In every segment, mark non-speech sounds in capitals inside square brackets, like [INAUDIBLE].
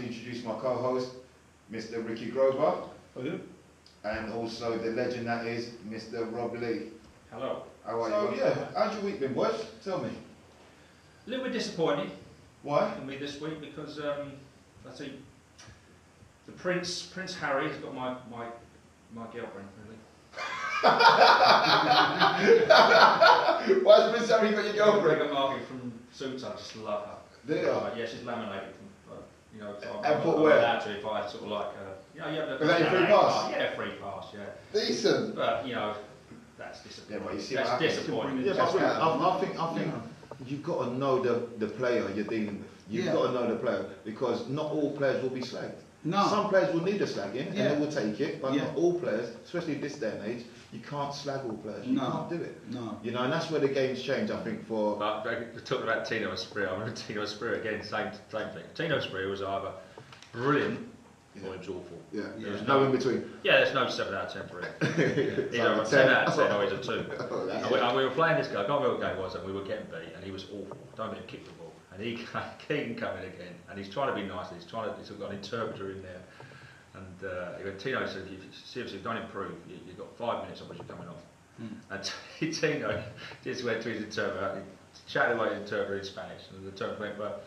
to introduce my co-host, Mr. Ricky Grover, Hello. and also the legend that is Mr. Rob Lee. Hello. How are So you? yeah, how's your week been, boys? Tell me. A little bit disappointed Why? for me this week because um, I think the Prince Prince Harry has got my my my girlfriend really. [LAUGHS] Why's Prince Harry got your girlfriend? Meghan Markle from Suits, I just love her. There. Uh, yeah, she's laminated from, uh, you know. So And I'm, put I'm where? allowed to if I sort of like, uh, you know, you have the. Is that free pass? Yeah, free pass, yeah. Decent. But you know, that's disappointing. Yeah, but you see that's happens. disappointing. Yeah, but I think, I, I think, I think you've got to know the, the player you're dealing with. You've Yeah. got to know the player because not all players will be slagged. No. Some players will need a slagging and they will take it, but Yeah. not all players, especially in this day and age, you can't slag all players. You No. can't do it. No. You know, and that's where the game's changed, I think, for But uh, talking about Tino Asprilla, I remember Tino Asprilla again, same, same thing. Tino Asprilla was either brilliant or he was awful. yeah, Yeah. there's no in between. Yeah, there's no 7 out of 10 for him. [LAUGHS] It's Either like a 10 out of 10 10. or he's a 2. [LAUGHS] Oh, And we, and we were playing this guy, I can't remember what game it was, and we were getting beat, and he was awful. Don't let him kick the ball. And he [LAUGHS] Keegan in again, and he's trying to be nice, and he's trying to, he's got an interpreter in there. And uh, he went, Tino said, if you, seriously, if you don't improve, you, you've got five minutes, otherwise you're coming off. Hmm. And [LAUGHS] Tino just went to his interpreter, he chatted away to the interpreter in Spanish, and the interpreter went, well,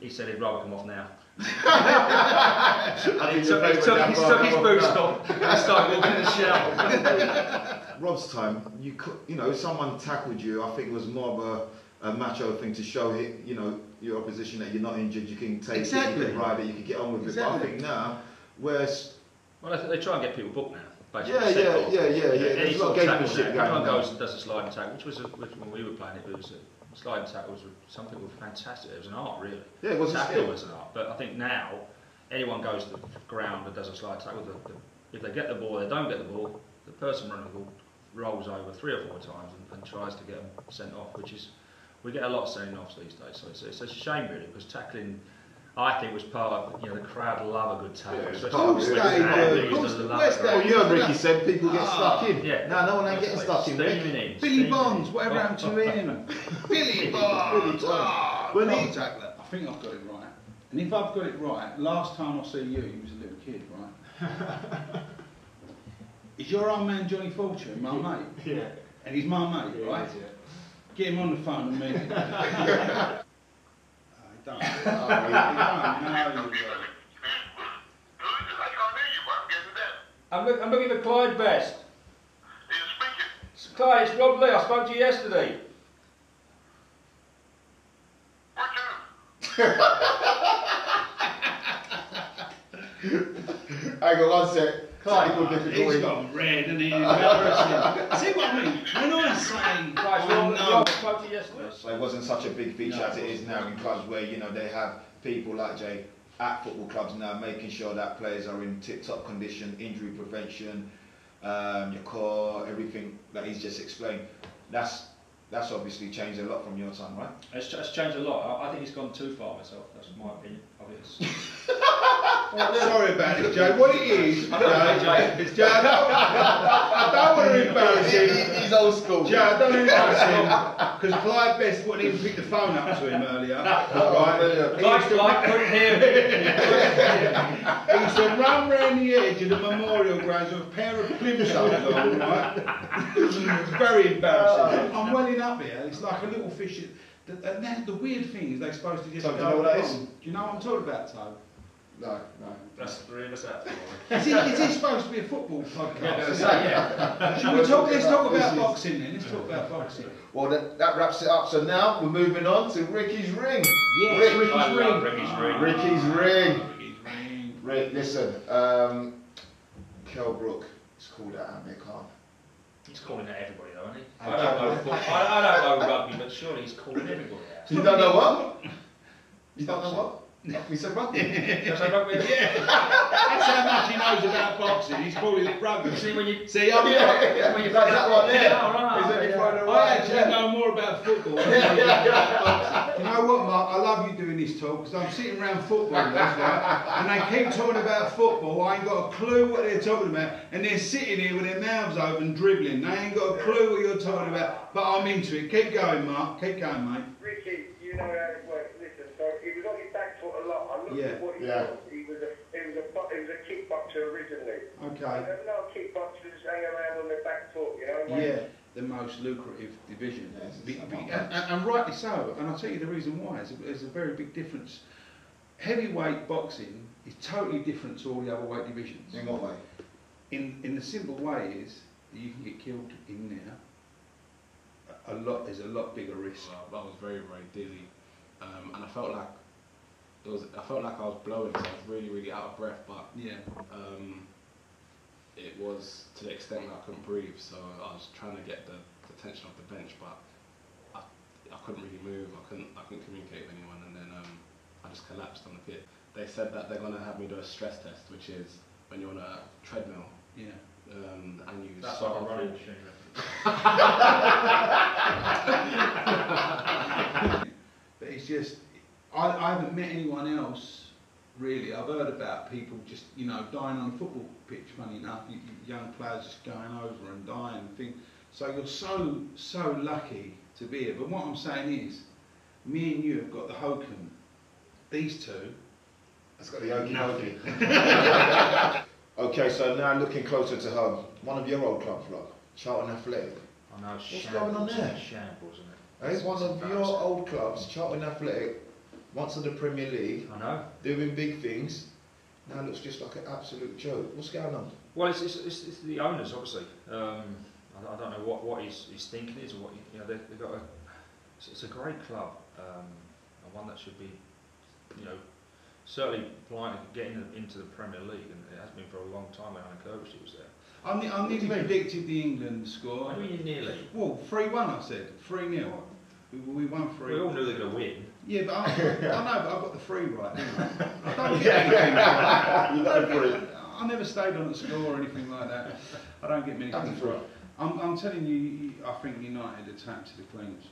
he said he'd rather come off now. [LAUGHS] I And he took, he took, he took his boots off and started walking in the shower. Rob's time, you could, you know, someone tackled you, I think it was more of a, a macho thing to show it, you know, your opposition that you're not injured, you can take it, Exactly. you can ride it, you can get on with it. But I think now, where's Well, they, they try and get people booked now. Yeah, basically. yeah, Set off. yeah, yeah, yeah. Any There's a lot sort of tackle now. going Everyone goes and does a sliding tackle, which was, a, which when we were playing it, it was a, sliding tackles were something that was fantastic. It was an art, really. yeah, it was a tackle skill. was an art, but I think now anyone goes to the ground and does a slide tackle. The, the, if they get the ball, they don't get the ball. The person running the ball rolls over three or four times and, and tries to get them sent off, which is we get a lot of sending offs these days. So it's, it's a shame really because tackling. I think was part of you know the crowd love a good tackle. Yeah, it's especially part of with Of course Andy they do. Of course- love West it. Well, you heard Ricky said people get Ah, stuck in. Yeah. No, no one ain't getting stuck in. Rick. Steaming. Billy steaming Bonds, in. whatever Oh, happened to oh, [LAUGHS] him? Billy Bonds. Ah, When proper he- tackler. I think I've got it right. And if I've got it right, last time I see you, you was a little kid, right? [LAUGHS] Is your old man Johnny Fortune my mate? Yeah. And he's my mate, right? Get him on the phone meet him. I don't. [LAUGHS] I don't know you, bro. I'm, look, I'm looking for Clyde Best. Clyde, it's Rob Lee. I spoke to you yesterday. Hang on one sec. Technical He's difficulty. got red and he's embarrassing. See what I mean? When I say, Clyde, I Rob, know. Rob, I spoke to you yesterday. So it wasn't such a big feature No, as it is now in clubs where you know they have people like Jay at football clubs now making sure that players are in tip-top condition, injury prevention, um, your core, everything that he's just explained. That's that's obviously changed a lot from your time, right? It's, it's changed a lot. I, I think it's gone too far myself. That's my opinion. I think it's, Sorry about it, Jay. What it is, I don't know, Jay, Jay. Jay, I don't, I don't want to embarrass him. he's old school. Jay, I don't embarrass him because Clyde Best wouldn't even pick the phone up to him earlier. right? He used to Clyde couldn't hear. [LAUGHS] He used to run round the edge of the memorial grounds with a pair of plimsolls on, right? it's very embarrassing. Oh, I'm welling up here. It's like a little fish. And then the weird thing is they're supposed to just do go you know what that is? Do you know what I'm talking about, Tom? No, no. That's three of us out. Is it, is it supposed to be a football podcast? yeah. Should we talk? Let's talk about boxing then. Let's talk about boxing. Well, that, that wraps it up. So now we're moving on to Ricky's ring. Yeah. Rick, Ricky's I love ring. Ricky's ring. Ricky's ring. Ricky's ring. Rick, listen. Um, Kel Brook is called out Amir Khan. He's calling out everybody though, isn't he? I I don't know football. I, I don't know rugby, but surely he's calling everybody out. You don't know what? You don't know what? We said rugby. [LAUGHS] Does that rugby? Yeah. That's how much he knows about boxing. He's calling it rugby. See when you See, I'm Yeah, yeah. when you That's that one there. Oh, right, Is it yeah. front I actually Yeah. know more about football. than I do about boxing. You know what, Mark? I love you doing this talk because I'm sitting around football, right? and they keep talking about football. I ain't got a clue what they're talking about, and they're sitting here with their mouths open, dribbling. They ain't got a clue what you're talking about, but I'm into it. Keep going, Mark. Keep going, mate. Ricky, you know how it works. Listen, so he was on his back a lot. I looked Yeah. at what he was. He Okay. A lot of kickboxers hang around on their back foot, you know. Yeah, the most lucrative division. Yes, Be- be- and, and- and rightly so. And I'll tell you the reason why. There's a, there's a very big difference. Heavyweight boxing is totally different to all the other weight divisions. In what way? In in the simple way is that you can get killed in there. A a lot. There's a lot bigger risk. Well, I was very, very dizzy, um, and I felt like it was. I felt like I was blowing, so I was really, really out of breath. But Yeah. um, it was to the extent that I couldn't breathe, so I was trying to get the, the tension off the bench, but I, I couldn't really move. I couldn't. I couldn't communicate with anyone, and then um, I just collapsed on the pit. They said that they're gonna have me do a stress test, which is when you're on a treadmill Yeah. um, and you That's start like a off running with- machine. [LAUGHS] But it's just, I, I haven't met anyone else really. I've heard about people just, you know, dying on a football pitch, funny enough, y- y- young players just going over and dying and things. So you're so, so lucky to be here. But what I'm saying is, me and you have got the hokum. These two, That's got the okie Nothing. dokie. [LAUGHS] okay, so now looking closer to home, one of your old clubs, Rob, Charlton Athletic. I know, What's shambles, going on there? Shambles, isn't it? It's one of your old clubs, Charlton Athletic, once in the Premier League, I know. doing big things. Now looks just like an absolute joke. What's going on? Well, it's, it's, it's, it's the owners, obviously. Um, I, I don't know what, what his, his thinking is, or what you know. They, they've got a. It's, it's a great club, um, and one that should be, you know, certainly applying to get in, into the Premier League, and it has been for a long time when Alan Kirby was there. I, ne- I nearly predicted the England score. What do you mean nearly? Well, 3 1, I said. 3 0. We, we won 3 We all knew they were going to win. Yeah, but I, I [LAUGHS] know, but I've got the three right, I? Don't get anything right. [LAUGHS] You got it for it. I never stayed on the score or anything like that. I don't get many things right. I'm, I'm telling you, you, I think United are tapped to the cleans.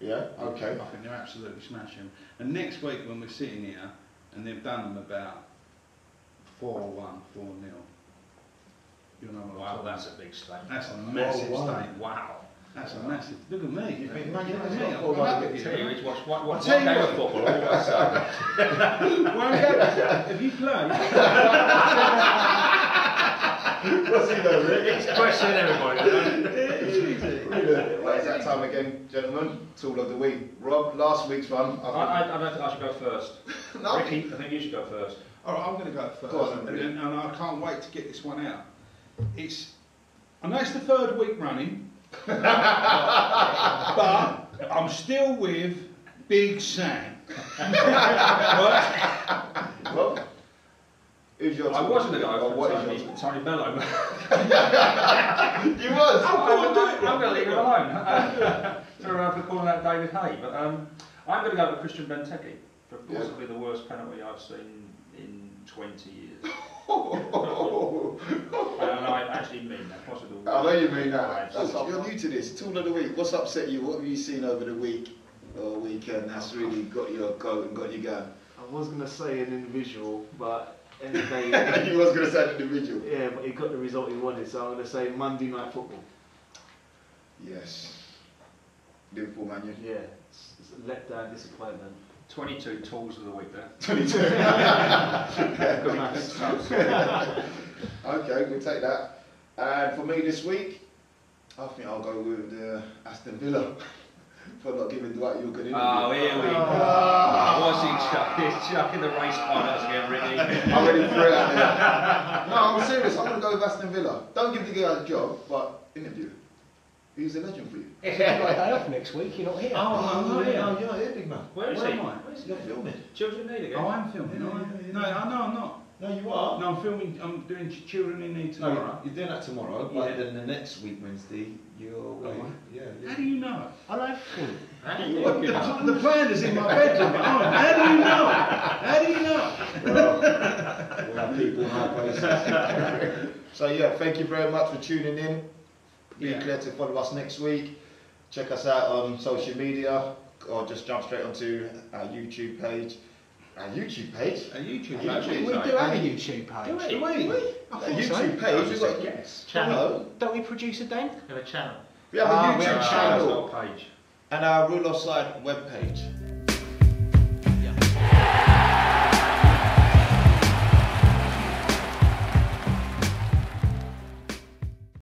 Yeah. Okay. I think they're absolutely smashing. And next week when we're sitting here and they've done them about 4 1, 4 0. You'll know what I'm Wow, that's about. a big statement. That's a massive wow. statement. Wow. That's a massive. Look at me. You think Look Man at United's me. got I'm four happy one with Tell you, you. it's watch one, I'll one, tell one you game what. of football. all I say. [LAUGHS] Well, yeah, [LAUGHS] if you play, What's he doing, Rick? It's a question, everybody. [LAUGHS] Really? Well, it's that time again, gentlemen. Tool of the week. Rob, last week's one. I, I, I don't think I should go first. No. Ricky, I think you should go first. All right, I'm going to go first, Go on, and, and I can't wait to get this one out. It's, I know it's the third week running, but I'm still with Big Sam. [LAUGHS] right? Rob, who's your I tool wasn't going the to week? go Or for what is Tony, your tool? Tony Bellew. [LAUGHS] [LAUGHS] You was. I'm going to leave him alone. Sorry uh, for calling out David Haye, but um, I'm going to go with Christian Benteke for Yeah. possibly the worst penalty I've seen in 20 years. And I actually mean that. Possibly I know worst you mean that. I've That's, seen. you're new to this. Tool of the week. What's upset you? What have you seen over the week or weekend that's really got your goat and got you going? I was gonna say an individual, but end of the [LAUGHS] day, you was going to say an individual. yeah, but he got the result he wanted. So I'm gonna say Monday night football. Yes. Liverpool Man U. Yeah, it's, it's a letdown, disappointment. 22 tools of the week there. [LAUGHS] 22. Good maths. [LAUGHS] Okay, we'll take that. And for me this week, I think I'll go with uh, Aston Villa [LAUGHS] for not giving Dwight Yorke an interview. Oh, here we go. Ah. Was he chuck, he's chucking the race pilots again, Ricky? I'm ready for it out there. No, I'm serious. I'm going to go with Aston Villa. Don't give the guy a job, but interview. He's a legend for you. [LAUGHS] I've got a day off next week, you're not here. Oh, I'm not here. no, you're not here, big man. Where is Where he? am I? Where is he? You're filming. Children need again. Oh, I'm filming. Yeah, no, yeah, yeah. no, I know I'm not. No, you are. No, I'm filming. I'm doing Children in Need No, tomorrow. you're, you're doing that tomorrow, Yeah. but then the next week, Wednesday, you're oh, away. Am Yeah, How do you know? I know film. How do [LAUGHS] you What, work it the, the is in my bedroom. at home. How do you know? How do you know? Well, [LAUGHS] we have people in high places. So yeah, thank you very much for tuning in. Be Yeah. clear to follow us next week. Check us out on social media or just jump straight onto our YouTube page. Our YouTube page? A YouTube. Yeah, page. we- We do have a YouTube page. Do we? Do we? I Our think so. YouTube page. We've got Yes. channel. Don't we produce a Dan? We have a channel. We have a Ah, we YouTube have channel a page. and our Real Offside webpage.